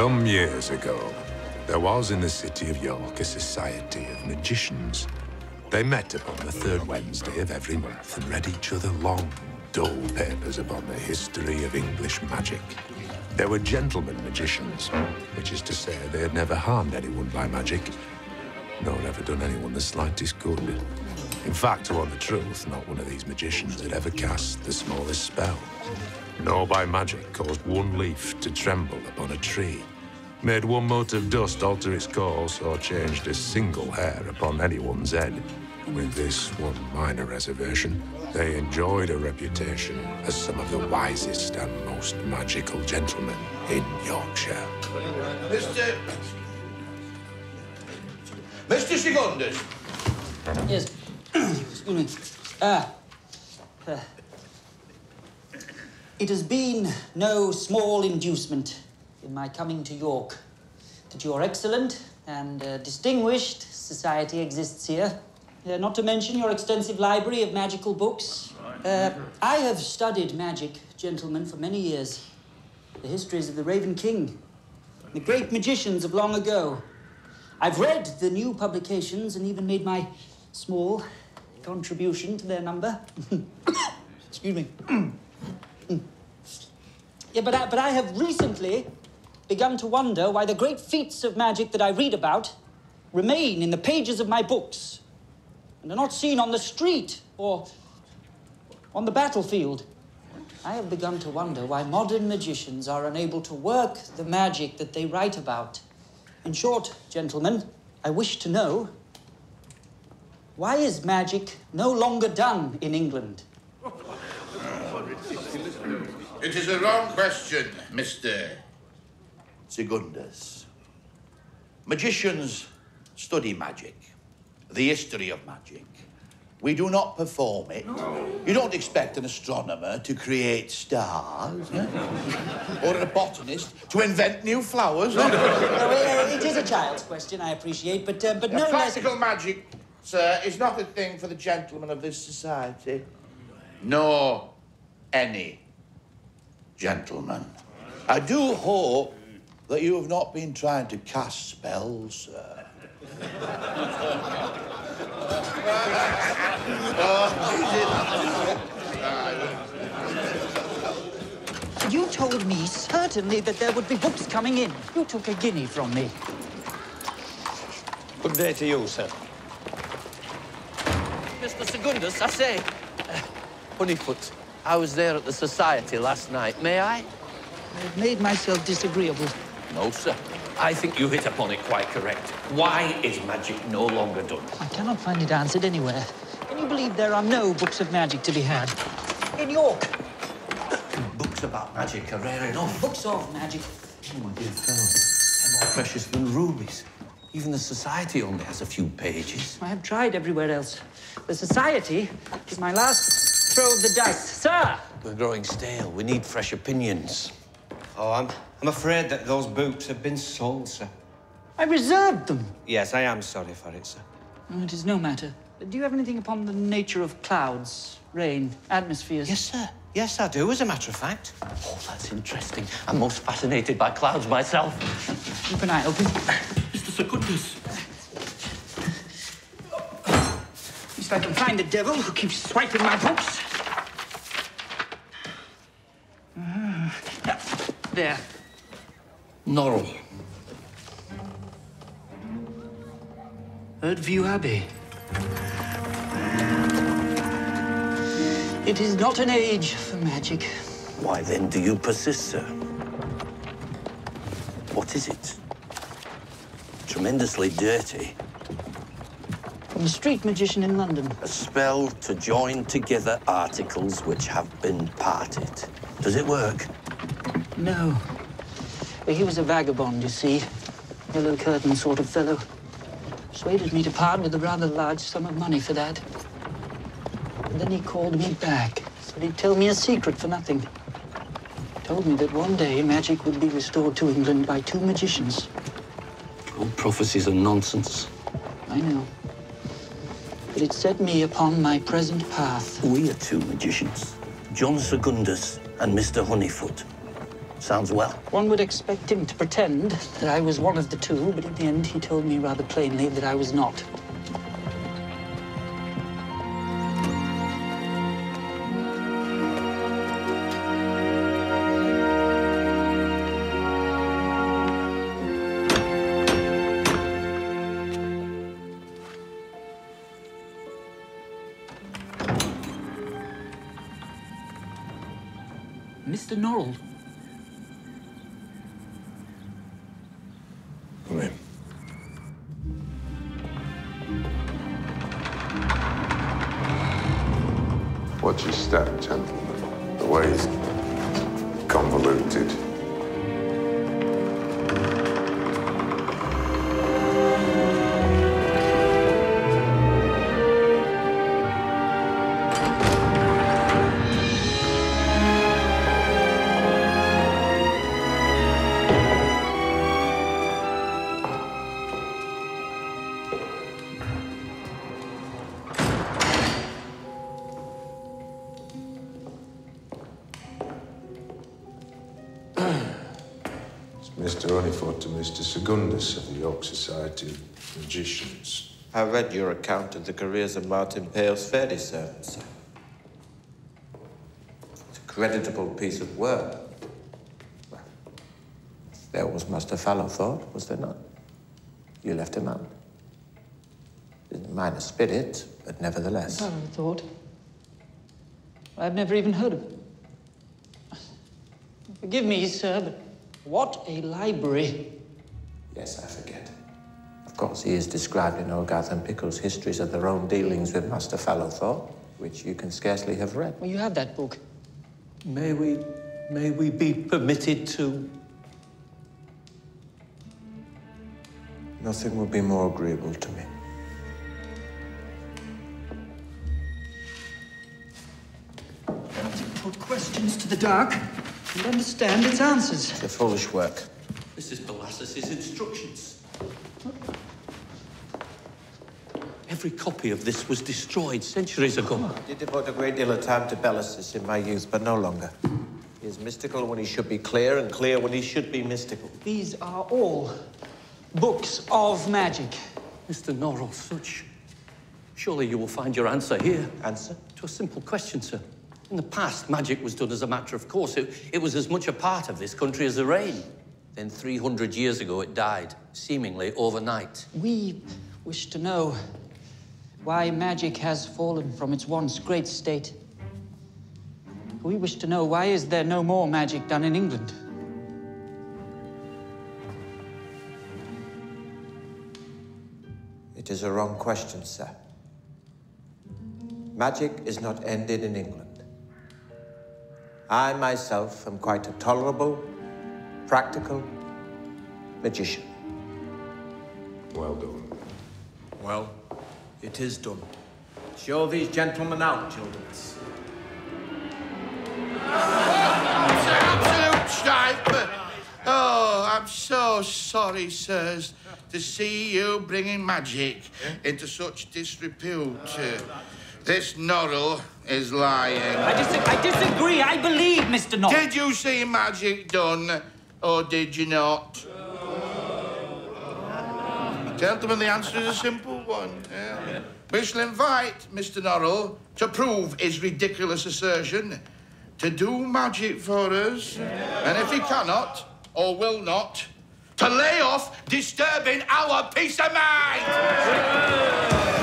Some years ago, there was in the city of York a society of magicians. They met upon the third Wednesday of every month and read each other long, dull papers upon the history of English magic. They were gentlemen magicians, which is to say they had never harmed anyone by magic, nor ever done anyone the slightest good. In fact, to want the truth, not one of these magicians had ever cast the smallest spell. Nor by magic caused one leaf to tremble upon a tree, made one mote of dust alter its course, or changed a single hair upon anyone's head. With this one minor reservation, they enjoyed a reputation as some of the wisest and most magical gentlemen in Yorkshire. Mr. Mr. Segundus. Yes. Excuse me. Ah. Uh, It has been no small inducement in my coming to York that your excellent and uh, distinguished society exists here. Uh, not to mention your extensive library of magical books. Uh, I have studied magic, gentlemen, for many years. The histories of the Raven King, the great magicians of long ago. I've read the new publications and even made my small contribution to their number. Excuse me. Mm. yeah, but I, but I have recently begun to wonder why the great feats of magic that I read about remain in the pages of my books and are not seen on the street or on the battlefield. I have begun to wonder why modern magicians are unable to work the magic that they write about. In short, gentlemen, I wish to know why is magic no longer done in England? It is a wrong question, Mr. Segundus. Magicians study magic, the history of magic. We do not perform it. You don't expect an astronomer to create stars, eh? or a botanist to invent new flowers. No, uh, it is a child's question, I appreciate, but, uh, but Now, no less... practical magic, sir, is not a thing for the gentlemen of this society. Nor any gentleman. I do hope that you have not been trying to cast spells, sir. You told me certainly that there would be books coming in. You took a guinea from me. Good day to you, sir. Mr. Segundus, I say. Uh, Honeyfoot, I was there at the society last night. May I? I've made myself disagreeable. No, sir. I think you hit upon it quite correct. Why is magic no longer done? I cannot find it answered anywhere. Can you believe there are no books of magic to be had? In York, Books about magic are rare enough. books of magic. Oh, my dear fellow, they're more precious than rubies. Even the society only has a few pages. I have tried everywhere else. The society is my last throw of the dice. Sir! We're growing stale. We need fresh opinions. Oh, I'm, I'm afraid that those boots have been sold, sir. I reserved them. Yes, I am sorry for it, sir. Oh, it is no matter. Do you have anything upon the nature of clouds, rain, atmospheres? Yes, sir. Yes, I do, as a matter of fact. Oh, that's interesting. I'm most fascinated by clouds myself. Keep an eye open. Mr. Segundus. Least I can find the devil who keeps swiping my books. Ah, there. Norrell. Hurtfew Abbey. It is not an age for magic. Why then do you persist, sir? What is it? Tremendously dirty. From a street magician in London. A spell to join together articles which have been parted. Does it work? No. He was a vagabond, you see. Yellow curtain sort of fellow. Persuaded me to part with a rather large sum of money for that. And then he called me back. Said he'd tell me a secret for nothing. Told me that one day magic would be restored to England by two magicians. All prophecies are nonsense. I know. But it set me upon my present path. We are two magicians. John Segundus and Mr. Honeyfoot. Sounds well. One would expect him to pretend that I was one of the two, but in the end, he told me rather plainly that I was not. Mr. Norrell, Segundus of the York Society of Magicians. I read your account of the careers of Martin Pale's fairy servants. sir. It's a creditable piece of work. Well, There was Master Fallowthorpe, was there not? You left him out. Didn't mind a spirit, but nevertheless. I would have thought. I've never even heard of him. Forgive me, sir, but what a library. Yes, I forget. Of course, he is described in Hogarth and Pickle's histories of their own dealings with Master Fallowthorpe, which you can scarcely have read. Well, you have that book. May we, may we be permitted to? Nothing would be more agreeable to me. Put questions to the dark and understand its answers. It's a foolish work. This is instructions. Every copy of this was destroyed centuries ago. I did devote a great deal of time to Bellasis in my youth, but no longer. He is mystical when he should be clear, and clear when he should be mystical. These are all books of magic. Mr. Norrell, such. Surely you will find your answer here. Answer? To a simple question, sir. In the past, magic was done as a matter of course. It, it was as much a part of this country as the rain. Then 300 years ago, it died, seemingly overnight. We wish to know why magic has fallen from its once great state. We wish to know why is there no more magic done in England? It is a wrong question, sir. Magic is not ended in England. I myself am quite a tolerable, practical magician. Well done. Well, it is done. Show these gentlemen out, children. Absolute tripe. Oh, I'm so sorry, sirs, to see you bringing magic into such disrepute. Uh, this Norrell is lying. I, dis- I disagree. I believe Mr. Norrell. Did you see magic done, or did you not? Gentlemen, the answer is a simple one. yeah. We shall invite Mr. Norrell to prove his ridiculous assertion to do magic for us. And if he cannot, or will not, to lay off disturbing our peace of mind.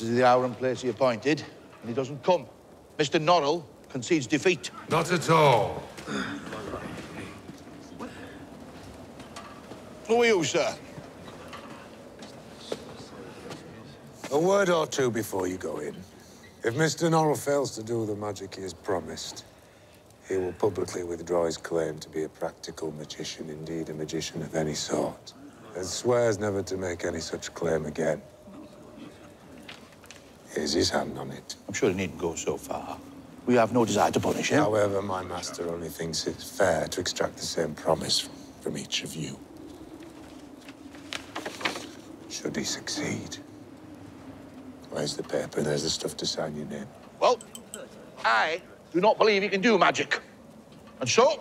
This is the hour and place he appointed, and he doesn't come. Mr. Norrell concedes defeat. Not at all. Who are you, sir? A word or two before you go in. If Mr. Norrell fails to do the magic he has promised, he will publicly withdraw his claim to be a practical magician, indeed a magician of any sort, and swears never to make any such claim again. Here's his hand on it. I'm sure he needn't go so far. We have no desire to punish him. However, my master only thinks it fair to extract the same promise from each of you. Should he succeed? Where's the paper? There's the stuff to sign your name. Well, I do not believe he can do magic. And so,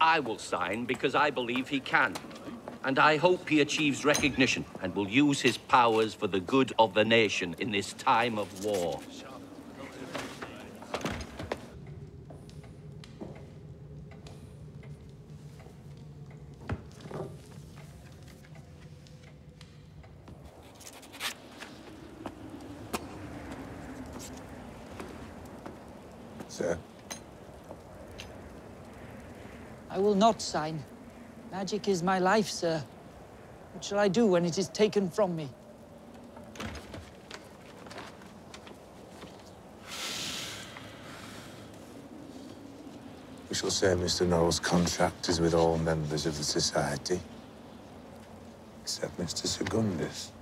I will sign because I believe he can. And I hope he achieves recognition and will use his powers for the good of the nation in this time of war. Sir? I will not sign. Magic is my life, sir. What shall I do when it is taken from me? We shall say Mr. Norrell's contract is with all members of the Society. Except Mr. Segundus.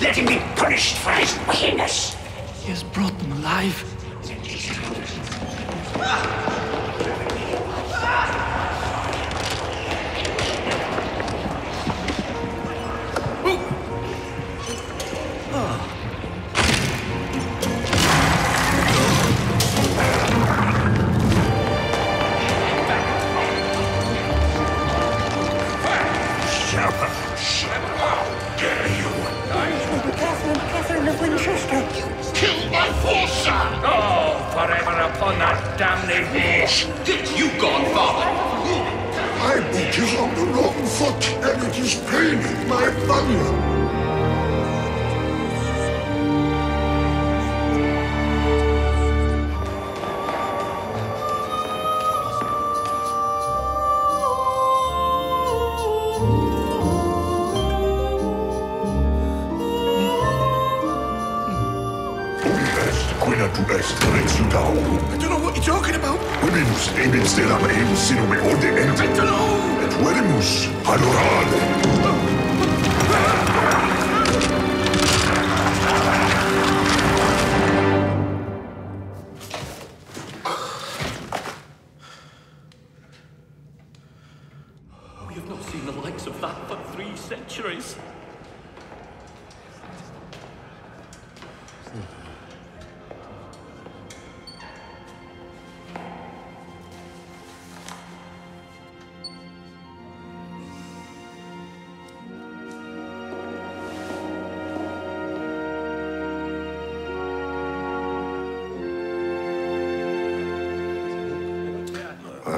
Let him be punished for his wickedness. He has brought them alive.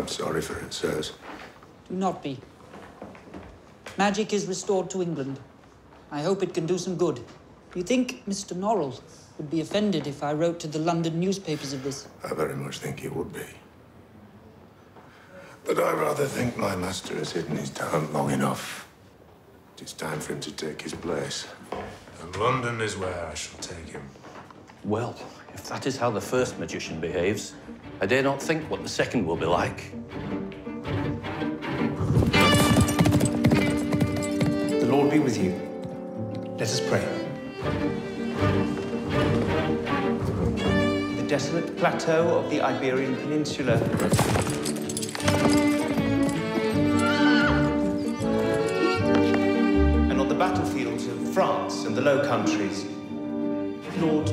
I'm sorry for it, sirs. Do not be. Magic is restored to England. I hope it can do some good. Do you think Mr. Norrell would be offended if I wrote to the London newspapers of this? I very much think he would be. But I rather think my master has hidden his talent long enough. It is time for him to take his place. And London is where I shall take him. Well, if that is how the first magician behaves, I dare not think what the second will be like. The Lord be with you. Let us pray. The desolate plateau of the Iberian Peninsula. And on the battlefields of France and the Low Countries. Lord,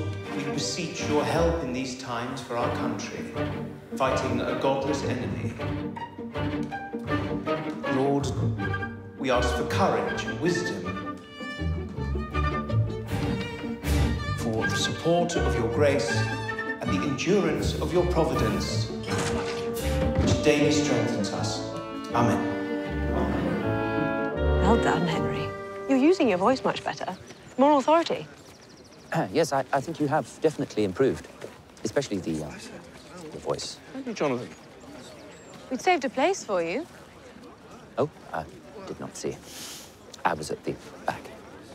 beseech your help in these times for our country, fighting a godless enemy. Lord, we ask for courage and wisdom, for the support of your grace and the endurance of your providence, which daily strengthens us. Amen. Well done, Henry. You're using your voice much better. More authority. Yes, I, I think you have definitely improved, especially the, uh, the voice. Thank you, Jonathan. We'd saved a place for you. Oh, I did not see. I was at the back.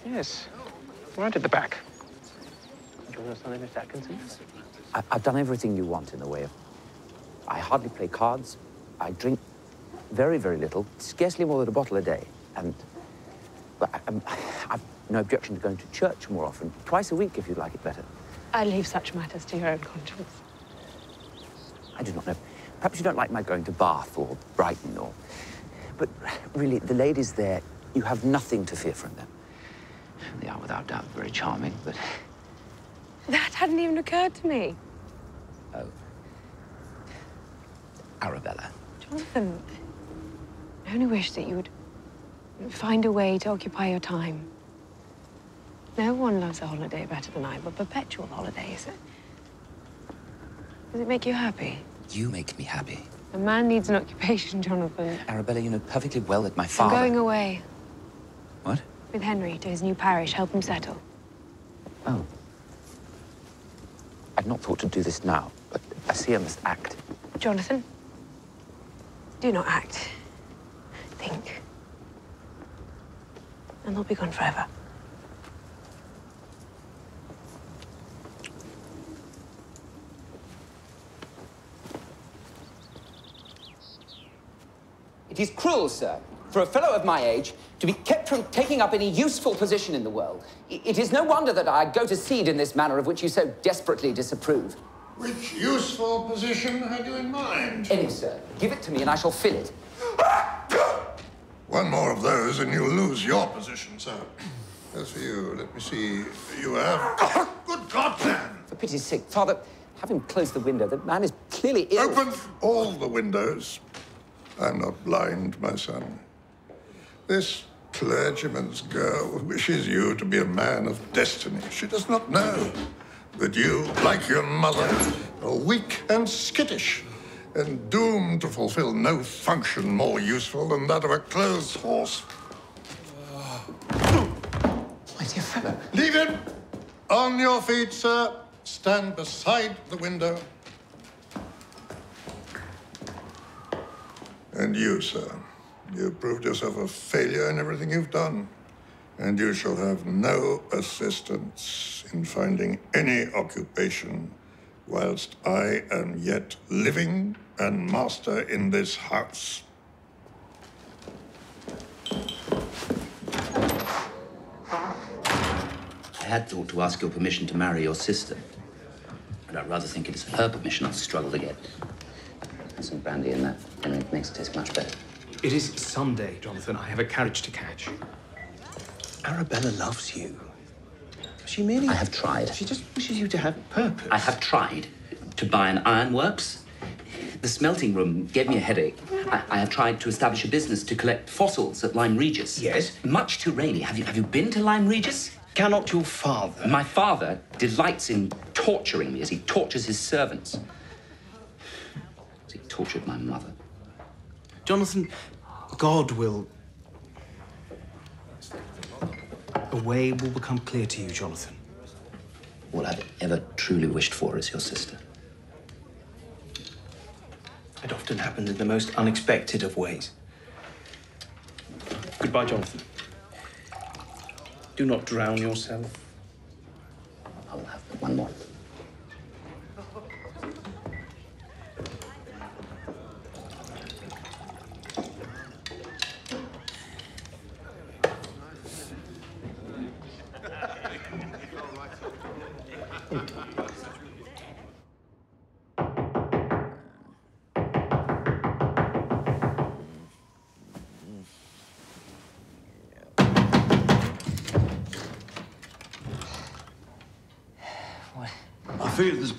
Yes, right at the back. Jonathan, Miss Atkinson? I, I've done everything you want in the way of. I hardly play cards. I drink very, very little, scarcely more than a bottle a day. And well, I, I'm, I've no objection to going to church more often, twice a week if you'd like it better. I leave such matters to your own conscience. I do not know. Perhaps you don't like my going to Bath or Brighton or. But really, the ladies there, you have nothing to fear from them. They are without doubt very charming, but. That hadn't even occurred to me. Oh. Arabella. Jonathan, I only wish that you would find a way to occupy your time. No one loves a holiday better than I, but perpetual holidays. Does it make you happy? You make me happy. A man needs an occupation, Jonathan. Arabella, you know perfectly well that my father... I'm going away. What? With Henry to his new parish, help him settle. Oh. I'd not thought to do this now, but I see I must act. Jonathan, do not act. Think. And they'll be gone forever. It is cruel, sir, for a fellow of my age to be kept from taking up any useful position in the world. It is no wonder that I go to seed in this manner of which you so desperately disapprove. Which useful position had you in mind? Any, sir. Give it to me and I shall fill it. One more of those and you'll lose your position, sir. As for you, let me see. You have. Good God, man! For pity's sake, Father, have him close the window. The man is clearly ill. Open all the windows. I'm not blind, my son. This clergyman's girl wishes you to be a man of destiny. She does not know that you, like your mother, are weak and skittish and doomed to fulfill no function more useful than that of a clothes horse. My dear fellow. Leave him! On your feet, sir. Stand beside the window. And you, sir, you've proved yourself a failure in everything you've done. And you shall have no assistance in finding any occupation whilst I am yet living and master in this house. I had thought to ask your permission to marry your sister. But I'd rather think it is her permission I'll struggle to get. Some brandy in that, and it makes it taste much better. It is Sunday, Jonathan. I have a carriage to catch. Arabella loves you. She merely. I have tried. She just wishes you to have purpose. I have tried to buy an ironworks. The smelting room gave me a headache. I, I have tried to establish a business to collect fossils at Lyme Regis. Yes? Much too rainy. Have you, have you been to Lyme Regis? Cannot your father? My father delights in torturing me as he tortures his servants. As he tortured my mother. Jonathan, God will. A way will become clear to you, Jonathan. All I've ever truly wished for is your sister. It often happens in the most unexpected of ways. Goodbye, Jonathan. Do not drown yourself.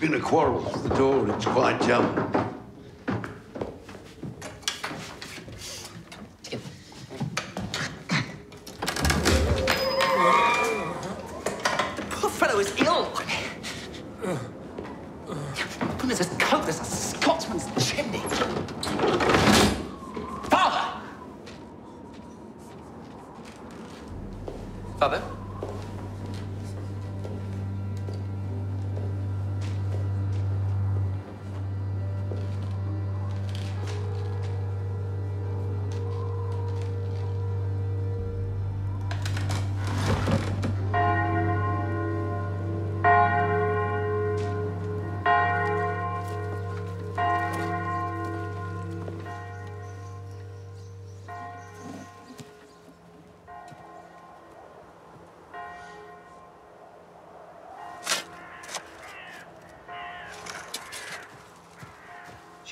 Been a quarrel. at The door, it's quite jammed.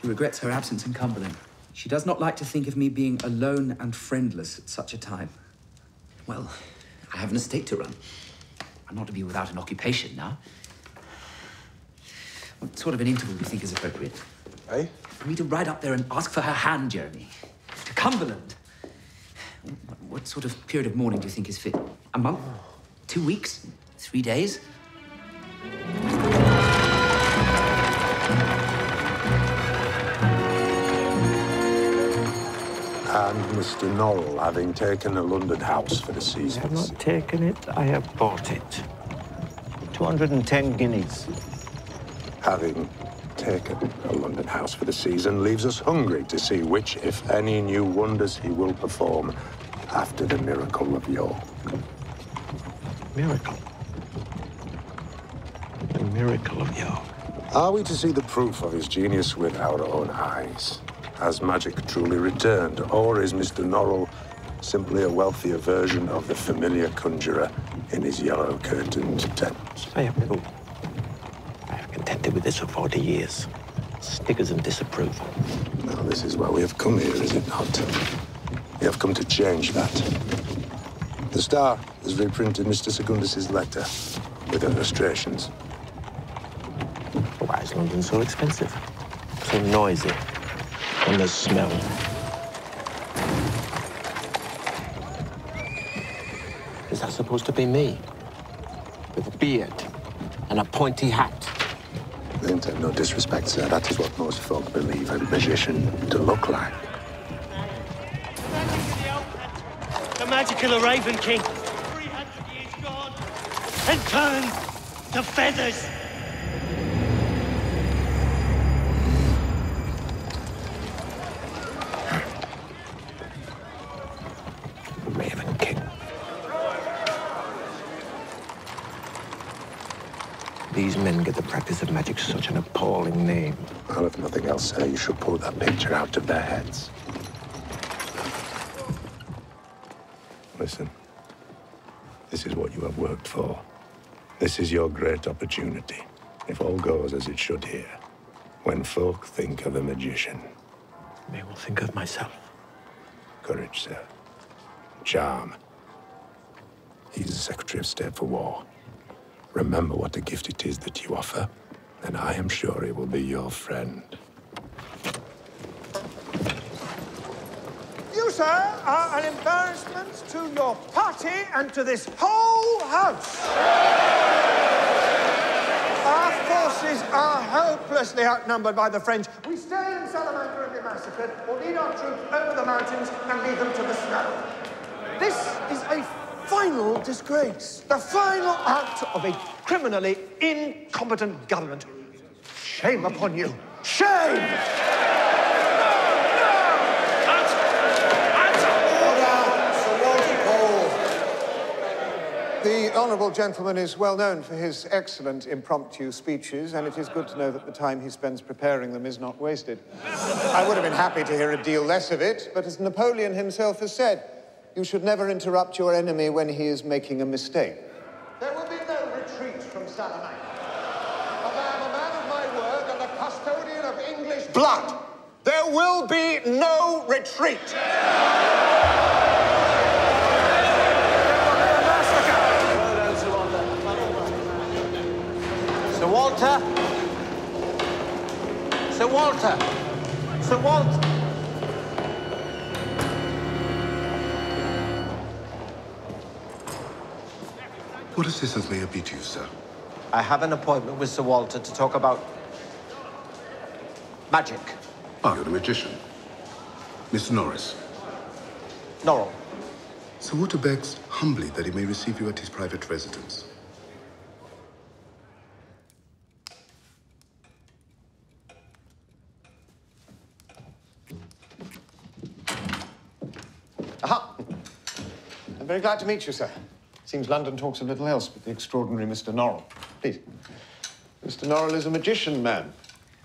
She regrets her absence in Cumberland. She does not like to think of me being alone and friendless at such a time. Well, I have an estate to run. I'm not to be without an occupation now. What sort of an interval do you think is appropriate? Eh? For me to ride up there and ask for her hand, Jeremy. To Cumberland. What, what sort of period of mourning do you think is fit? A month? Two weeks? Three days? And Mr. Norrell, having taken a London house for the season. I have not taken it, I have bought it. 210 guineas. Having taken a London house for the season leaves us hungry to see which, if any, new wonders he will perform after the miracle of York. Miracle. The miracle of York. Are we to see the proof of his genius with our own eyes? Has magic truly returned, or is Mr. Norrell simply a wealthier version of the familiar conjurer in his yellow curtained tent? I have been. I have contended with this for 40 years. Stickers and disapproval. Now, this is why we have come here, is it not? We have come to change that. The Star has reprinted Mr. Segundus's letter with illustrations. Why is London so expensive? So noisy. And the smell. Is that supposed to be me? With a beard and a pointy hat? They intend no disrespect, sir. That is what most folk believe a magician to look like. The magical Raven King. 300 years gone. And turned to feathers. Men get the practice of magic such an appalling name. Well, if nothing else, sir, you should pull that picture out of their heads. Listen, this is what you have worked for. This is your great opportunity. If all goes as it should here, when folk think of a magician. They will think of myself. Courage, sir. Charm. He's the Secretary of State for War. Remember what a gift it is that you offer, and I am sure he will be your friend. You, sir, are an embarrassment to your party and to this whole house. Our forces are hopelessly outnumbered by the French. We stay in Salamanca and be massacred, or lead our troops over the mountains and lead them to the snow. This is a final disgrace, the final act of a criminally incompetent government. Shame upon you. Shame! The honourable gentleman is well known for his excellent impromptu speeches, and it is good to know that the time he spends preparing them is not wasted. I would have been happy to hear a deal less of it, but as Napoleon himself has said, you should never interrupt your enemy when he is making a mistake. There will be no retreat from Salamanca. But I am a man of my word and a custodian of English blood. There will be no retreat. Sir Walter! Sir Walter! Sir Walter! What assistance may I be to you, sir? I have an appointment with Sir Walter to talk about magic. Ah, you're the magician. Mr. Norris. Norrell. Sir Walter begs humbly that he may receive you at his private residence. Aha! I'm very glad to meet you, sir. Seems London talks of little else but the extraordinary Mr. Norrell. Please. Mr. Norrell is a magician man,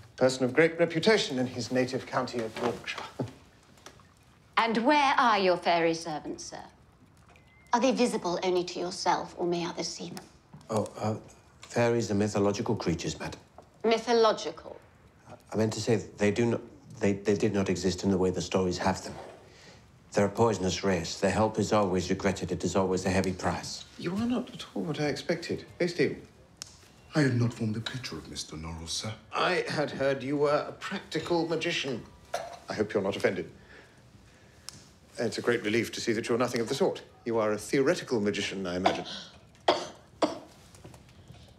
a person of great reputation in his native county of Yorkshire. And where are your fairy servants, sir? Are they visible only to yourself, or may others see them? Oh, uh, fairies are mythological creatures, madam. Mythological. I meant to say they do not, they, they did not exist in the way the stories have them. They're a poisonous race. Their help is always regretted. It is always a heavy price. You are not at all what I expected. Hey, Stephen. I had not formed a picture of Mr. Norrell, sir. I had heard you were a practical magician. I hope you're not offended. It's a great relief to see that you're nothing of the sort. You are a theoretical magician, I imagine.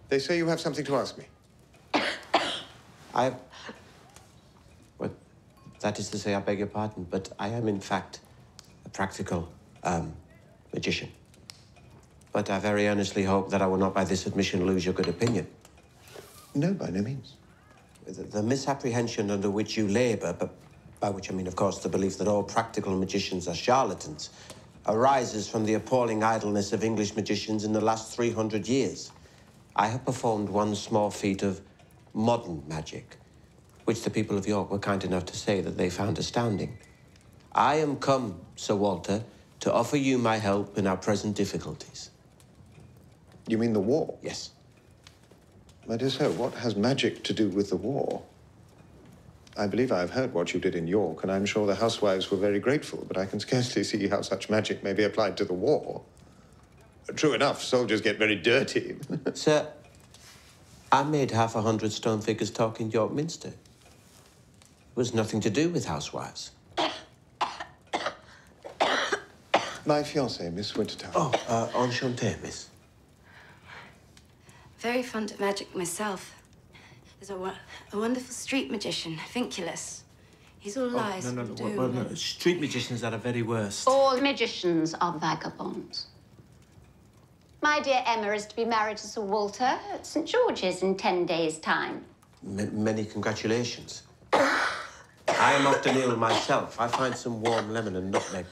They say you have something to ask me. I. Well, that is to say, I beg your pardon, but I am, in fact, a practical um, magician. But I very earnestly hope that I will not, by this admission, lose your good opinion. No, by no means. The, the misapprehension under which you labor, but by which I mean, of course, the belief that all practical magicians are charlatans, arises from the appalling idleness of English magicians in the last 300 years. I have performed one small feat of modern magic, which the people of York were kind enough to say that they found astounding. I am come, Sir Walter, to offer you my help in our present difficulties. You mean the war? Yes. My dear sir, what has magic to do with the war? I believe I have heard what you did in York, and I'm sure the housewives were very grateful, but I can scarcely see how such magic may be applied to the war. True enough, soldiers get very dirty. Sir, I made half a hundred stone figures talk in York Minster. It was nothing to do with housewives. My fiancée, Miss Wintertowne. Oh, uh, enchanté, miss. Very fond of magic myself. There's a, a wonderful street magician, Vinculus. He's all lies Oh, no, no, no, well, well, no. Street magicians are the very worst. All magicians are vagabonds. My dear Emma is to be married to Sir Walter at St. George's in ten days' time. M- many congratulations. I am often ill myself. I find some warm lemon and nutmeg.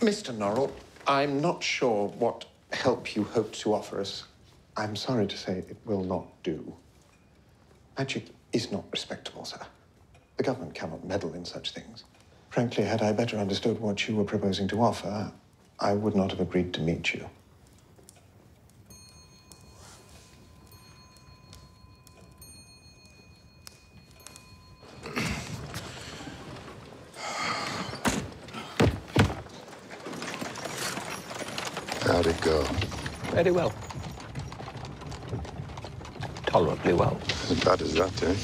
Mr. Norrell, I'm not sure what help you hope to offer us. I'm sorry to say it will not do. Magic is not respectable, sir. The government cannot meddle in such things. Frankly, had I better understood what you were proposing to offer, I would not have agreed to meet you. How'd it go? Very well. Tolerably well. As bad as that, eh?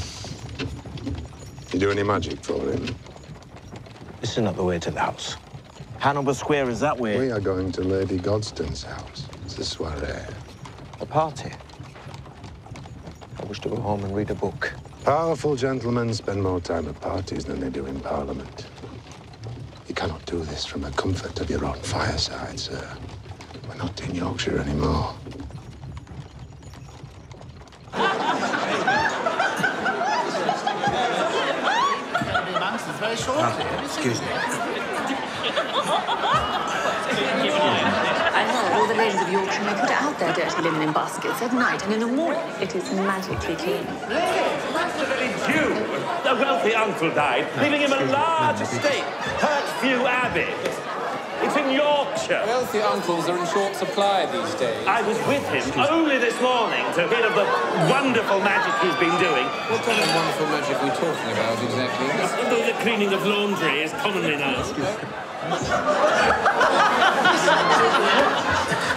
You do any magic for him? This is not the way to the house. Hanover Square is that way. We are going to Lady Godstone's house. It's a soiree. A party. I wish to go home and read a book. Powerful gentlemen spend more time at parties than they do in Parliament. You cannot do this from the comfort of your own fireside, sir. We're not in Yorkshire anymore. very shortly. excuse me. I heard all the ladies of Yorkshire may put out their dirty linen in baskets at night, and in the morning it is magically clean. That's a very Jew. A wealthy uncle died, leaving him a large estate, Hurtfew Abbey. Yorkshire. Wealthy uncles are in short supply these days. I was with him only this morning to hear of the wonderful magic he's been doing. What kind of wonderful magic are we talking about exactly? The, the cleaning of laundry is commonly known.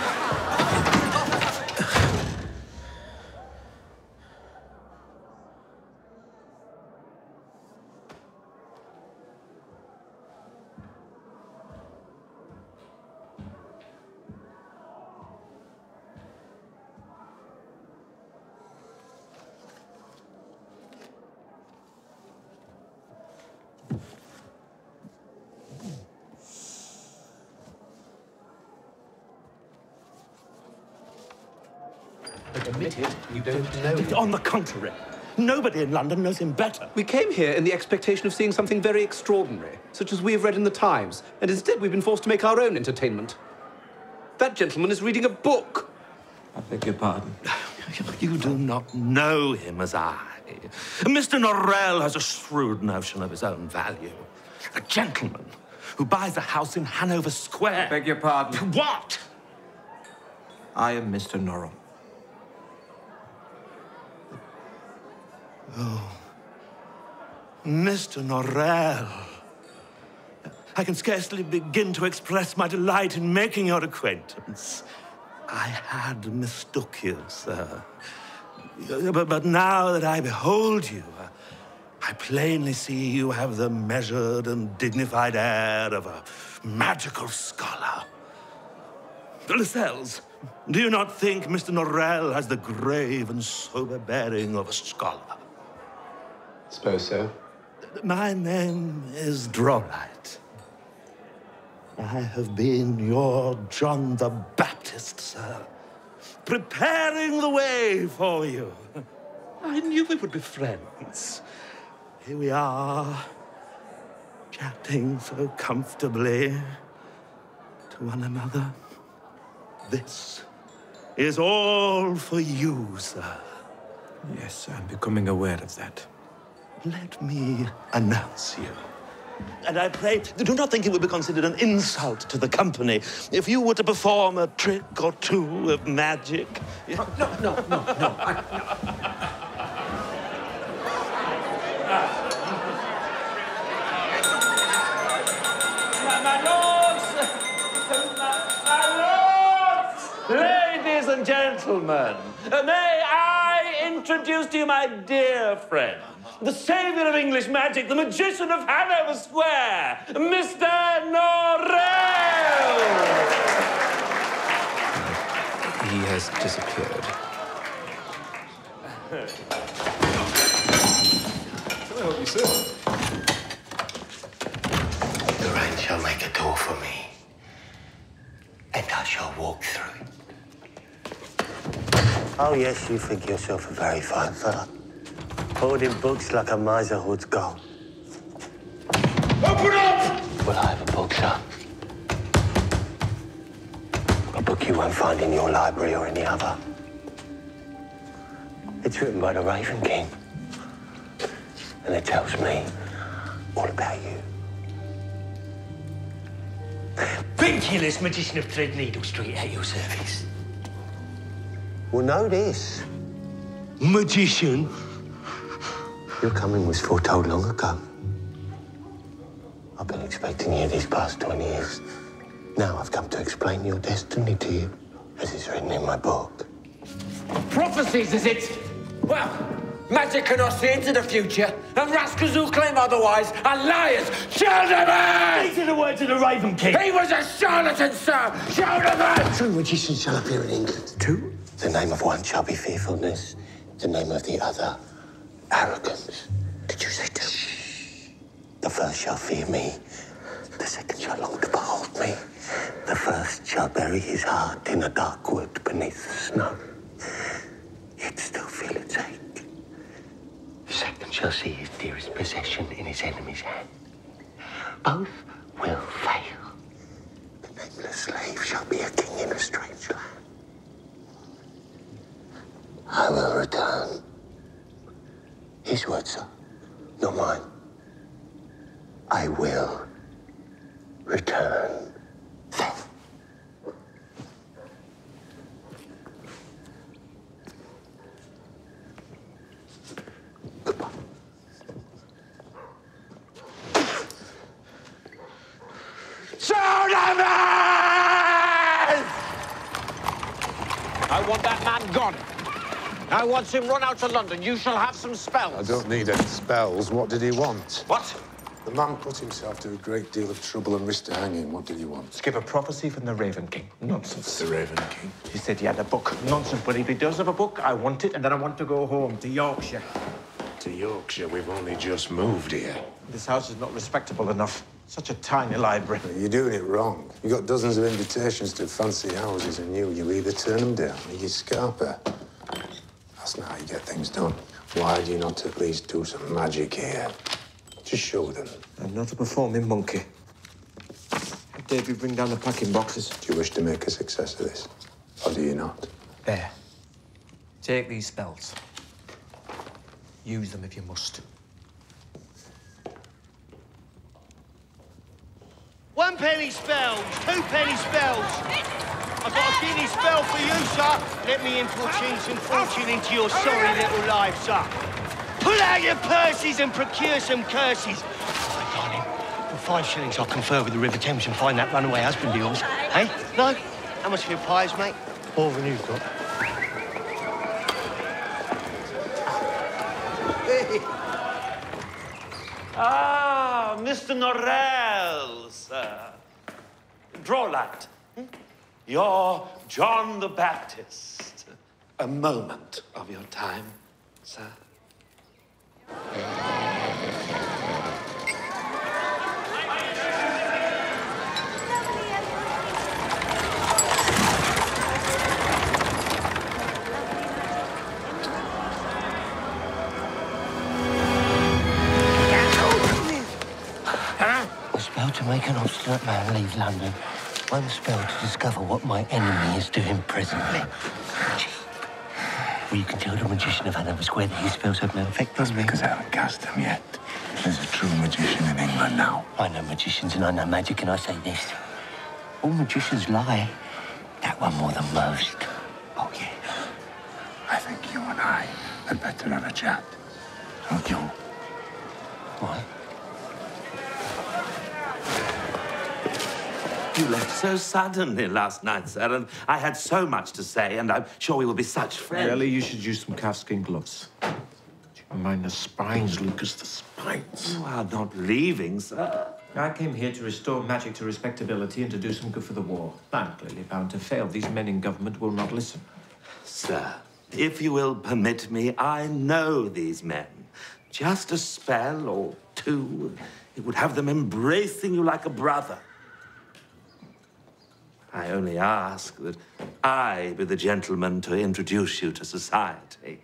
Admit it, you don't know him. On the contrary, nobody in London knows him better. We came here in the expectation of seeing something very extraordinary, such as we have read in the Times, and instead we've been forced to make our own entertainment. That gentleman is reading a book. I beg your pardon. You do not know him as I. Mr. Norrell has a shrewd notion of his own value. A gentleman who buys a house in Hanover Square. I beg your pardon. What? I am Mr. Norrell. Oh. Mr. Norrell. I can scarcely begin to express my delight in making your acquaintance. I had mistook you, sir. But, but now that I behold you, I plainly see you have the measured and dignified air of a magical scholar. Lascelles, do you not think Mr. Norrell has the grave and sober bearing of a scholar? Suppose so. My name is Drawlight. I have been your John the Baptist, sir, preparing the way for you. I knew we would be friends. Here we are, chatting so comfortably to one another. This is all for you, sir. Yes, I'm becoming aware of that. Let me announce you. And I pray, do not think it would be considered an insult to the company if you were to perform a trick or two of magic. No, no, no, no. My lords, my lords, ladies and gentlemen, may I introduce to you my dear friend, the savior of English magic, the magician of Hanover Square, Mr. Norrell! He has disappeared. Can I help you, sir? The rain shall make a door for me, and I shall walk through it. Oh, yes, you think yourself a very fine fella. Holding books like a miser hoards gold. Open up! Well, I have a book, sir. A book you won't find in your library or any other. It's written by the Raven King. And it tells me all about you. Vinculus, magician of Threadneedle Street, at your service. Well, know this. Magician? Your coming was foretold long ago. I've been expecting you these past 20 years. Now I've come to explain your destiny to you, as is written in my book. Prophecies, is it? Well, magic cannot see into the future, and rascals who claim otherwise are liars. Gentlemen! These are the words of the Raven King. He was a charlatan, sir! Gentlemen! Two magicians shall appear in England. Two? The name of one shall be fearfulness, the name of the other, arrogance. Did you say two? The first shall fear me, The second shall long to behold me. The first shall bury his heart in a dark wood beneath the snow. Yet still feel its ache. The second shall see his dearest possession in his enemy's hand. Both will fail. The nameless slave shall be a king in a strange land. I will return. His words, sir, not mine. I will return. I want that man gone. I him run out of London. You shall have some spells. I don't need any spells. What did he want? What? The man put himself to a great deal of trouble and risked a hanging. What did he want? Skip a prophecy from the Raven King. Nonsense. The Raven King. He said he had a book. Nonsense. But if he does have a book, I want it, and then I want to go home to Yorkshire. To Yorkshire? We've only just moved here. This house is not respectable enough. Such a tiny library. You're doing it wrong. You got dozens of invitations to fancy houses, and you, you either turn them down or you scarper. That's not how you get things done. Why do you not at least do some magic here? Just show them. I'm not a performing monkey. Davy, bring down the packing boxes. Do you wish to make a success of this? Or do you not? There. Take these spells. Use them if you must. One penny spells, two penny spells. I've got a guinea spell for you, sir. Let me importune some fortune into your sorry little life, sir. Pull out your purses and procure some curses. My darling, for five shillings I'll confer with the River Thames and find that runaway husband of yours. Hey? No? How much for your pies, mate? More than you've got. Ah, Mr. Norrell, sir. Drawlight. You're John the Baptist. A moment of your time, sir. A spell to make an obstinate man leave London. One spell to discover what my enemy is doing presently. Cheap. Well, you can tell the magician of Hanover Square that his spells have no effect on me. Because I haven't cast them yet. There's a true magician in England now. I know magicians and I know magic, and I say this. All magicians lie. That one more than most. Oh, yeah. I think you and I had better have a chat. Don't you? What? You left so suddenly last night, sir, and I had so much to say, and I'm sure we will be such friends. Really, you should use some calfskin gloves. Mind the spines, Lucas, the spines. You are not leaving, sir. I came here to restore magic to respectability and to do some good for the war. I'm clearly bound to fail. These men in government will not listen. Sir, if you will permit me, I know these men. Just a spell or two, it would have them embracing you like a brother. I only ask that I be the gentleman to introduce you to society.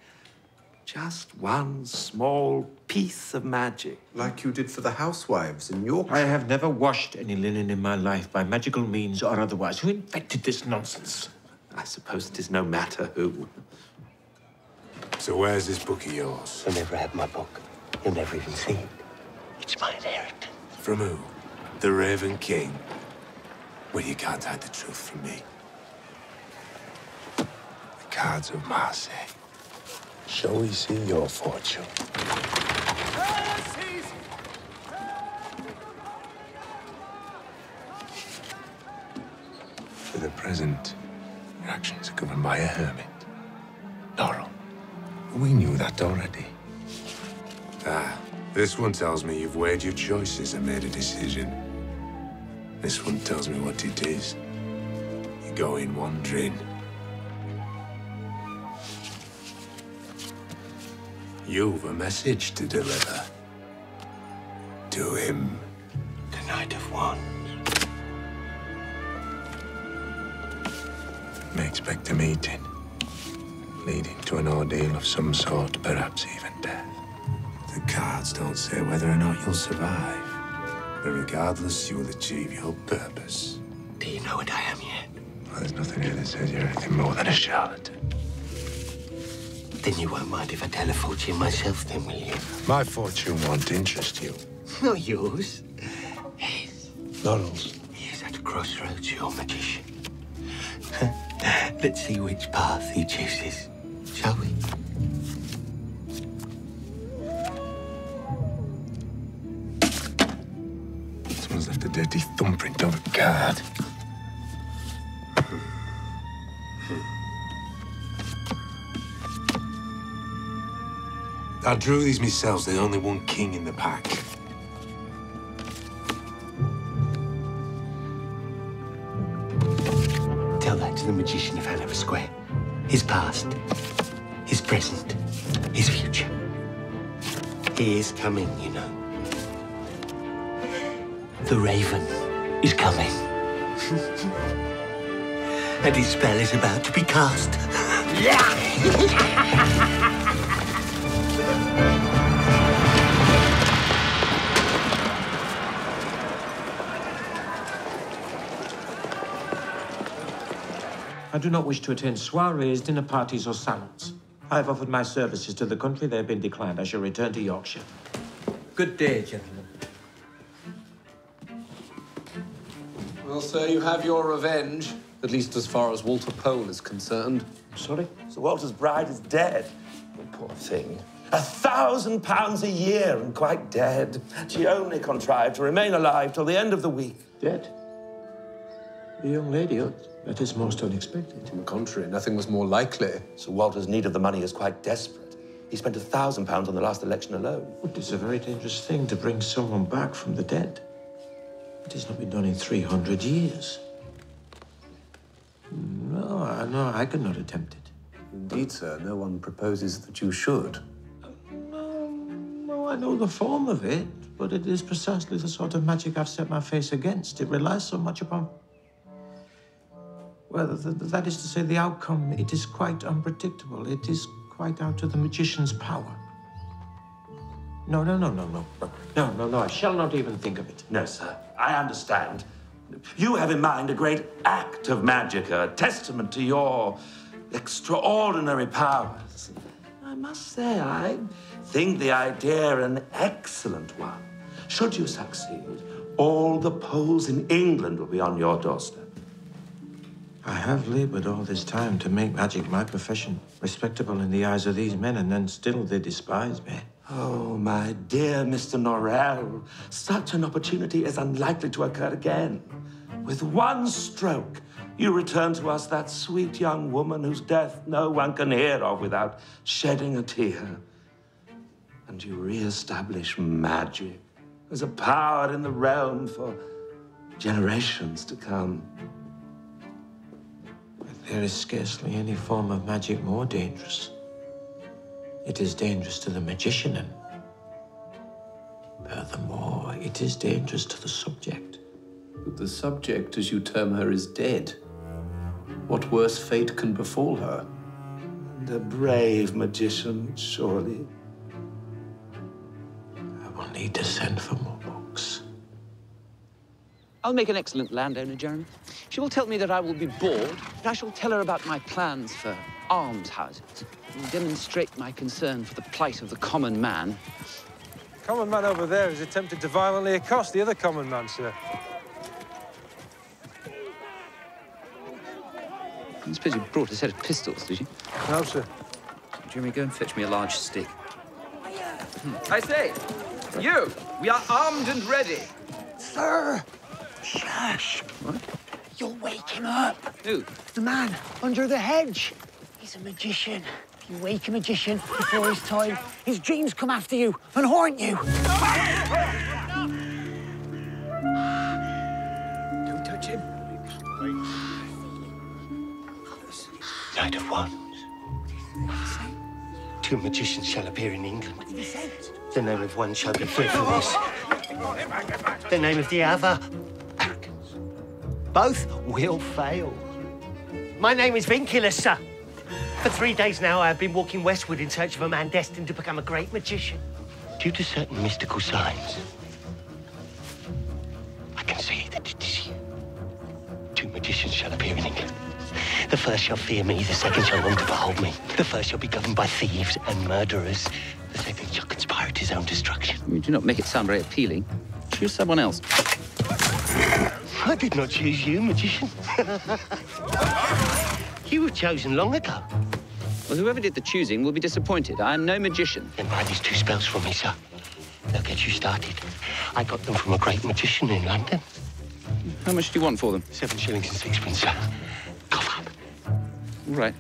Just one small piece of magic. Like you did for the housewives in York. I have never washed any linen in my life by magical means or otherwise. Who invented this nonsense? I suppose it is no matter who. So where's this book of yours? You'll never have my book. You'll never even see it. It's my inheritance. From who? The Raven King? Well, you can't hide the truth from me. The cards of Marseille. Shall we see your fortune? For the present, your actions are governed by a hermit. Norrell. We knew that already. Ah, this one tells me you've weighed your choices and made a decision. This one tells me what it is. You're going wandering. You've a message to deliver. To him. The Knight of Wands. May expect a meeting, leading to an ordeal of some sort, perhaps even death. The cards don't say whether or not you'll survive, but regardless, you will achieve your purpose. Do you know what I am yet? Well, there's nothing here that says you're anything more than a charlatan. Then you won't mind if I tell a fortune myself, then, will you? My fortune won't interest you. Not yours. His. Norrell's. He is at a crossroads, your magician. Let's see which path he chooses, shall we? Dirty thumbprint of a card. I drew these myself. There's only one king in the pack. Tell that to the magician of Hanover Square. His past, his present, his future. He is coming, you know. The Raven is coming. and his spell is about to be cast. I do not wish to attend soirees, dinner parties, or salons. I have offered my services to the country. They have been declined. I shall return to Yorkshire. Good day, gentlemen. Sir, you have your revenge, at least as far as Walter Pole is concerned. Sorry? Sir Walter's bride is dead. Oh, poor thing. A thousand pounds a year and quite dead. She only contrived to remain alive till the end of the week. Dead? The young lady? Oh, that is most unexpected. On the contrary, nothing was more likely. Sir Walter's need of the money is quite desperate. He spent a thousand pounds on the last election alone. It is a very dangerous thing to bring someone back from the dead. It has not been done in 300 years. No, I- no, I could not attempt it. Indeed, sir, no one proposes that you should. No, no, I know the form of it, but it is precisely the sort of magic I've set my face against. It relies so much upon. Well, th- th- that is to say, the outcome, it is quite unpredictable. It is quite out of the magician's power. No, no, no, no, no. No, no, no, I shall not even think of it. No, sir. I understand. You have in mind a great act of magic, a testament to your extraordinary powers. I must say, I think the idea an excellent one. Should you succeed, all the Poles in England will be on your doorstep. I have labored all this time to make magic my profession, respectable in the eyes of these men, and then still they despise me. Oh, my dear Mr. Norrell, such an opportunity is unlikely to occur again. With one stroke, you return to us that sweet young woman whose death no one can hear of without shedding a tear. And you re-establish magic as a power in the realm for generations to come. But There is scarcely any form of magic more dangerous. It is dangerous to the magician, and furthermore, it is dangerous to the subject. But the subject, as you term her, is dead. What worse fate can befall her? And a brave magician, surely. I will need to send for more books. I'll make an excellent landowner, Jeremy. She will tell me that I will be bored, and I shall tell her about my plans for almshouses and demonstrate my concern for the plight of the common man. Common man over there has attempted to violently accost the other common man, sir. I suppose you brought a set of pistols, did you? No, sir. Jeremy, go and fetch me a large stick. I say, you, we are armed and ready. Sir! Shush! What? You'll wake him up. Who? The man under the hedge. He's a magician. If you wake a magician before his time, his dreams come after you and haunt you. Don't touch him. Knight of Wands. Two magicians shall appear in England. The name of one shall be free from this. The name of the other. Both will fail. My name is Vinculus, sir. For three days now, I have been walking westward in search of a man destined to become a great magician. Due to certain mystical signs, I can see that it is you. Two magicians shall appear in England. The first shall fear me, the second shall want to behold me. The first shall be governed by thieves and murderers. The second shall conspire at his own destruction. You do not make it sound very appealing. Choose someone else. I did not choose you, magician. you were chosen long ago. Well, whoever did the choosing will be disappointed. I am no magician. Then buy these two spells for me, sir. They'll get you started. I got them from a great magician in London. How much do you want for them? Seven shillings and sixpence, sir. Cough up. All right.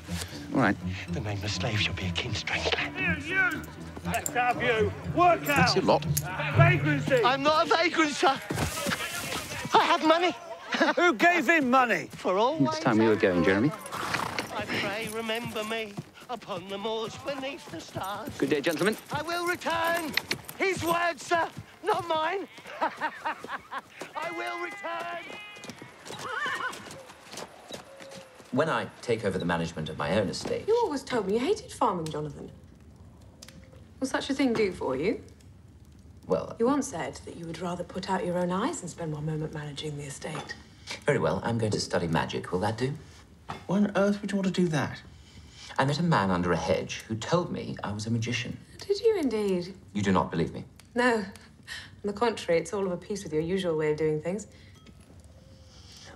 All right. The nameless slave shall be a kin strange land. You! Let's have you! Work out! That's a lot. Vagrancy! I'm not a vagrant, sir. I have money. Who gave him money? For all It's time we were going, Jeremy. I pray, remember me upon the moors beneath the stars. Good day, gentlemen. I will return. His word, sir, not mine. I will return. When I take over the management of my own estate, You always told me you hated farming, Jonathan. Will such a thing do for you? well, You once said that you would rather put out your own eyes than spend one moment managing the estate. very well. I'm going to study magic. Will that do? Why on earth would you want to do that? I met a man under a hedge who told me I was a magician. Did you indeed? You do not believe me? No. On the contrary, it's all of a piece with your usual way of doing things.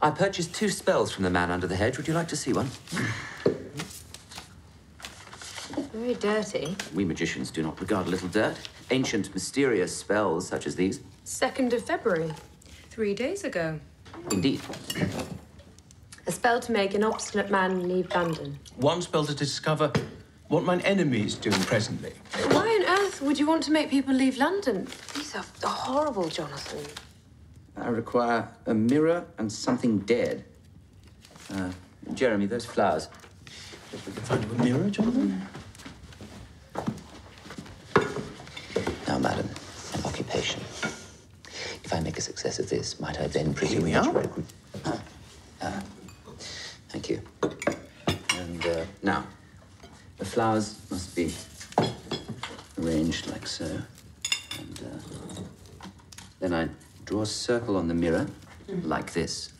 I purchased two spells from the man under the hedge. Would you like to see one? Very dirty. We magicians do not regard a little dirt. Ancient, mysterious spells such as these. Second of February. Three days ago. Indeed. A spell to make an obstinate man leave London. One spell to discover what mine enemy is doing presently. Why on earth would you want to make people leave London? These are horrible, Jonathan. I require a mirror and something dead. Uh, Jeremy, those flowers. If we can find you a mirror, Jonathan. Now, madam, an occupation. If I make a success of this, might I then presume we that you are. recruit? Ah, ah, thank you. And uh, now, the flowers must be arranged like so. And uh, then I draw a circle on the mirror, like this.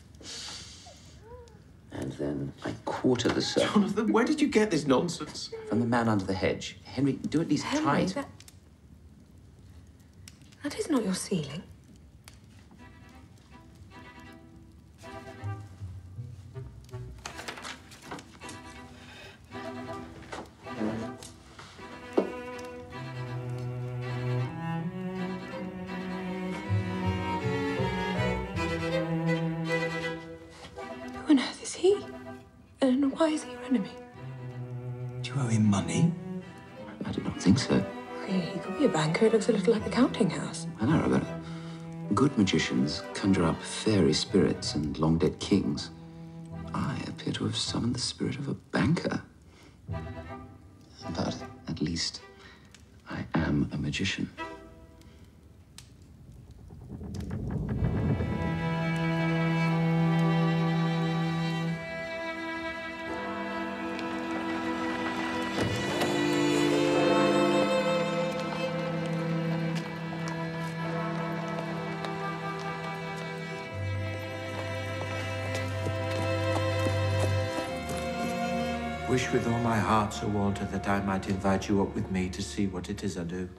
And then I quarter the circle. Jonathan, where did you get this nonsense? From the man under the hedge. Henry, do at least try it. that... that is not your ceiling. Why is he your enemy? Do you owe him money? I do not think so. He he could be a banker. It looks a little like a counting house. I know, Roberta. Good magicians conjure up fairy spirits and long dead kings. I appear to have summoned the spirit of a banker. But at least I am a magician. Wish with all my heart, Sir Walter, that I might invite you up with me to see what it is I do.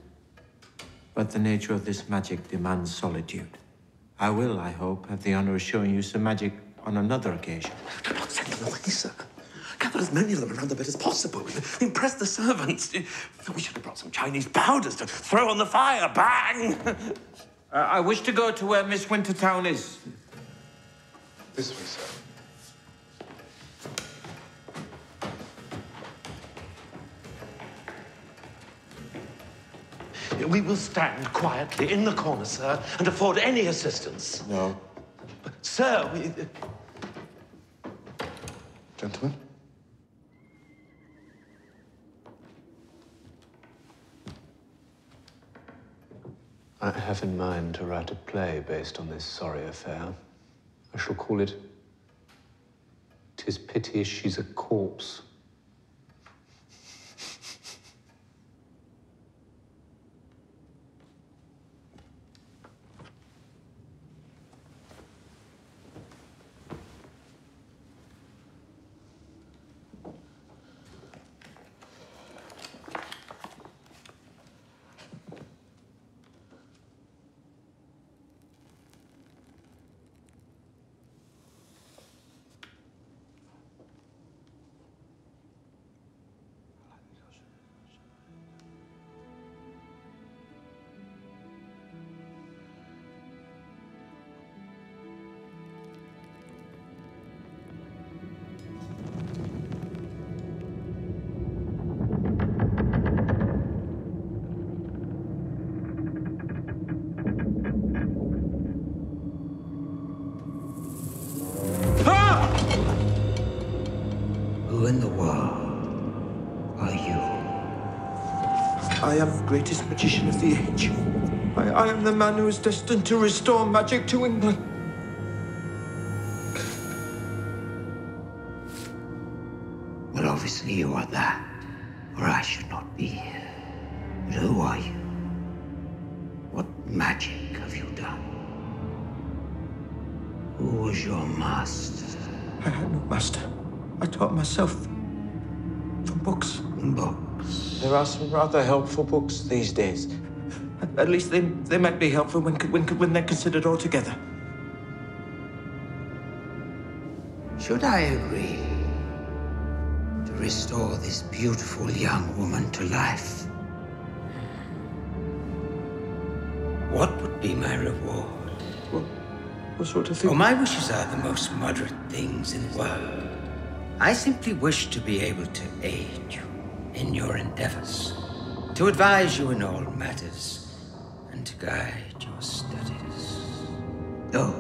But the nature of this magic demands solitude. I will, I hope, have the honor of showing you some magic on another occasion. Do not send them away, sir. Gather as many of them around the bed as possible. Impress the servants. We should have brought some Chinese powders to throw on the fire. Bang! Uh, I wish to go to where Miss Wintertowne is. This way, sir. We will stand quietly in the corner, sir, and afford any assistance. No. Sir, we... Gentlemen? I have in mind to write a play based on this sorry affair. I shall call it Tis Pity She's a Corpse. Greatest magician of the age. I, I am the man who is destined to restore magic to England. Well, obviously you are that, or I should not be here. But who are you? What magic have you done? Who was your master? I had no master. I taught myself from books. Books. There are some rather helpful books these days. At, least they, they might be helpful when, when, when they're considered all together. Should I agree to restore this beautiful young woman to life? What would be my reward? What, what sort of thing? Oh, my wishes are the most moderate things in the world. I simply wish to be able to aid you in your endeavors, to advise you in all matters, and to guide your studies. Oh,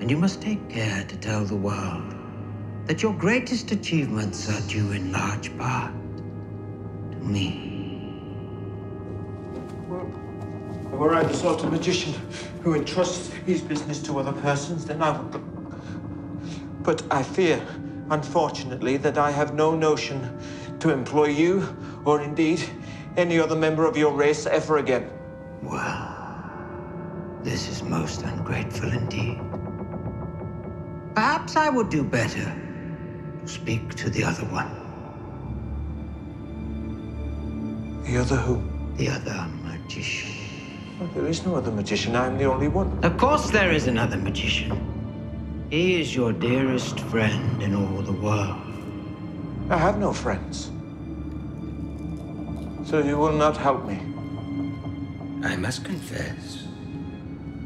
and you must take care to tell the world that your greatest achievements are due in large part to me. Were I the sort of magician who entrusts his business to other persons, then I would. But I fear, unfortunately, that I have no notion to employ you, or indeed any other member of your race, ever again. Well, this is most ungrateful indeed. Perhaps I would do better to speak to the other one. The other who? The other magician. Well, there is no other magician. I'm the only one. Of course, there is another magician. He is your dearest friend in all the world. I have no friends. So you will not help me. I must confess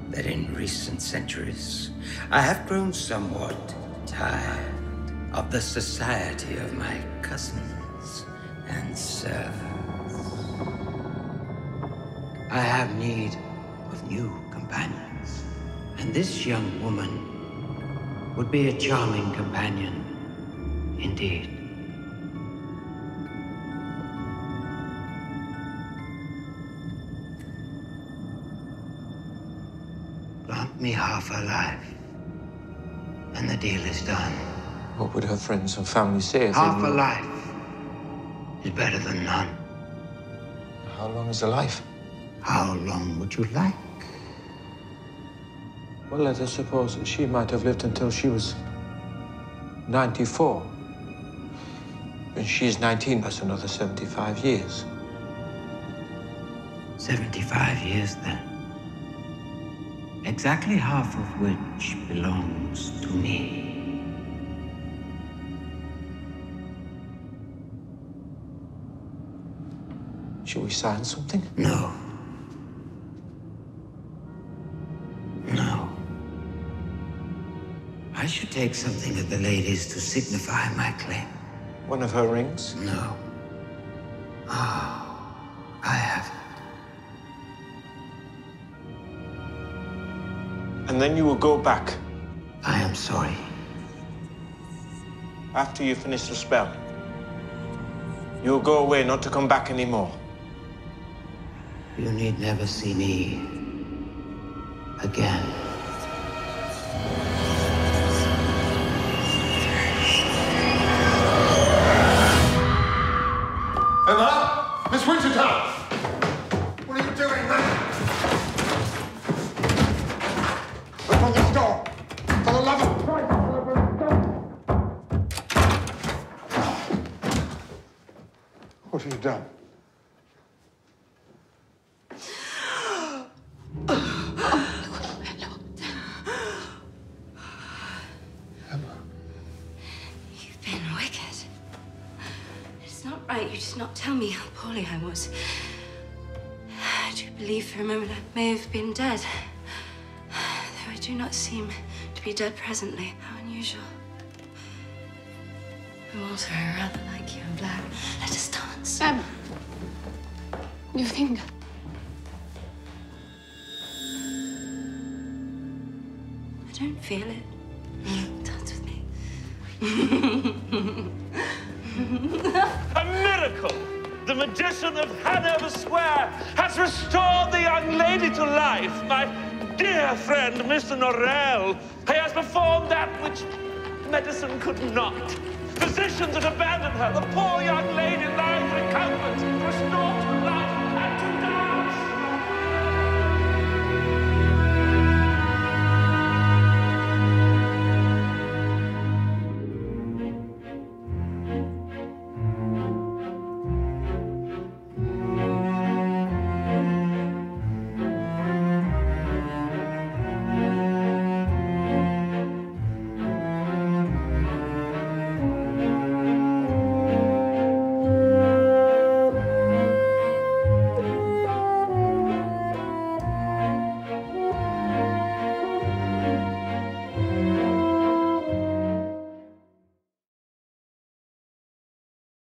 that in recent centuries, I have grown somewhat tired of the society of my cousins and servants. I have need of new companions, and this young woman would be a charming companion indeed. Me half her life, and the deal is done. What would her friends and family say if Half they a life is better than none. How long is a life? How long would you like? Well, let us suppose that she might have lived until she was 94. When she's 19, that's another 75 years. 75 years then. Exactly half of which belongs to me. Shall we sign something? No. No. I should take something of the lady's to signify my claim. One of her rings? No. Ah, And then you will go back I am sorry. after you finish the spell. You'll go away not to come back anymore. You need never see me again. Have done? You've been wicked. It's not right you did not tell me how poorly I was. I do believe for a moment I may have been dead. Though I do not seem to be dead presently. How unusual. Walter, I rather like you in black. Let us dance. Emma. Your finger. I don't feel it. Dance with me. A miracle! The magician of Hanover Square has restored the young lady to life. My dear friend, Mr. Norrell, he has performed that which medicine could not. Physicians had abandoned her. The poor young lady lies recumbent, restored to